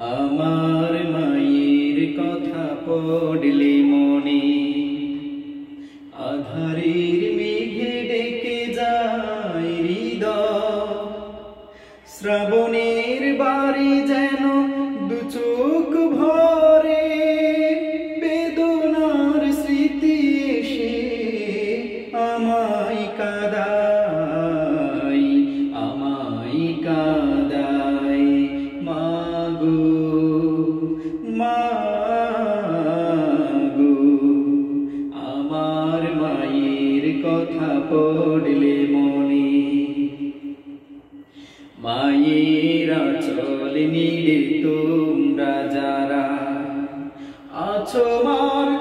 আমার মায়ের কথা পড়লে মনে। আধারের মেঘে ডেকে যায় হৃদয়। শ্রাবণের বাড়ি যেন কথা পড়লে মনে। মায়েরা চলে নিলে তোমরা যারা আছো মার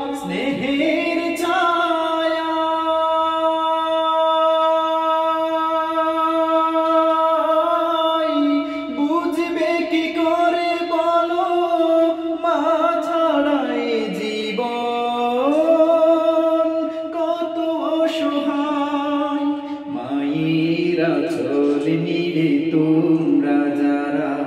চল নিরে তোমরা যারা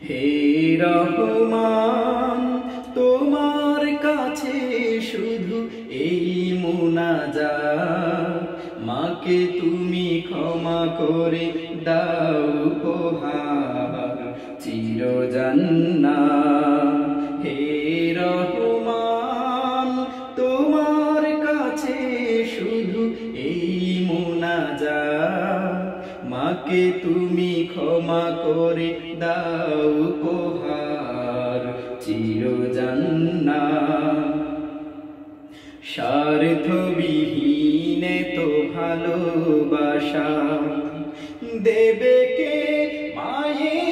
হে রহমান তোমার কাছে শুধু এই মোনাজা মাকে তুমি ক্ষমা করে দাও উপহার চির মাকে তুমি ক্ষমা করে দাও উপহার চির জান্না স্বার্থবিহীনে তো ভালোবাসা দেবে কে মায়ের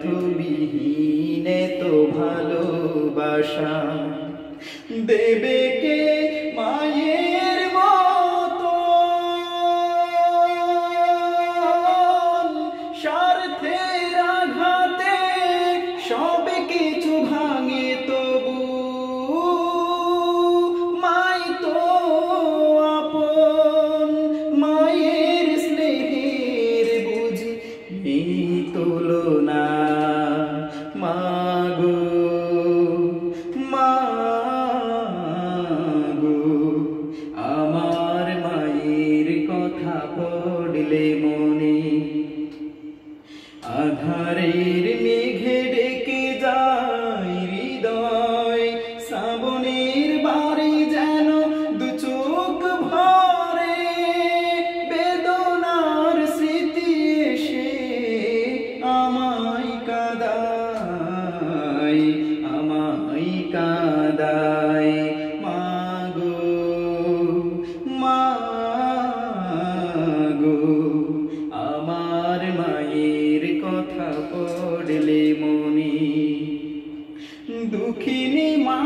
স্বার্থবিহীনে তো ভালোবাসা। দেবে মনে আধারের মে দুঃখিনী মা